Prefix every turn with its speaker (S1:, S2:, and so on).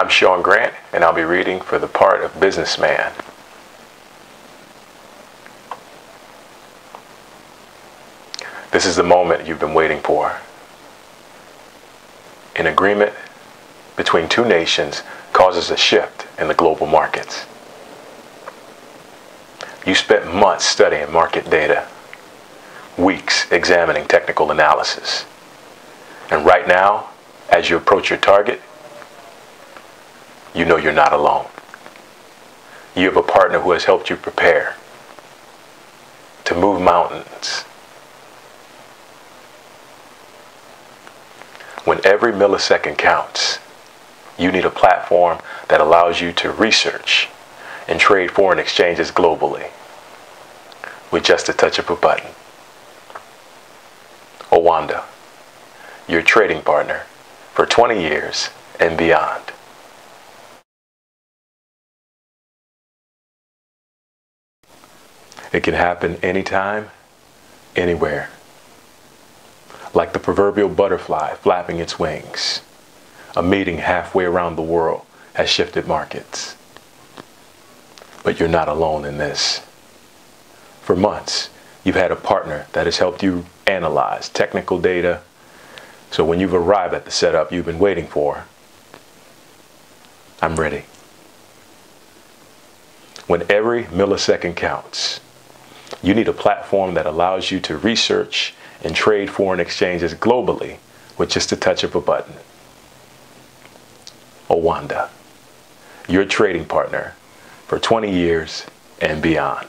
S1: I'm Shaun Grant, and I'll be reading for the part of businessman. This is the moment you've been waiting for. An agreement between two nations causes a shift in the global markets. You spent months studying market data, weeks examining technical analysis. And right now, as you approach your target, you know you're not alone. You have a partner who has helped you prepare to move mountains. When every millisecond counts, you need a platform that allows you to research and trade foreign exchanges globally with just a touch of a button. OANDA, your trading partner for 20 years and beyond. It can happen anytime, anywhere. Like the proverbial butterfly flapping its wings. A meeting halfway around the world has shifted markets. But you're not alone in this. For months, you've had a partner that has helped you analyze technical data. So when you've arrived at the setup you've been waiting for, I'm ready. When every millisecond counts, you need a platform that allows you to research and trade foreign exchanges globally with just a touch of a button. OANDA, your trading partner for 20 years and beyond.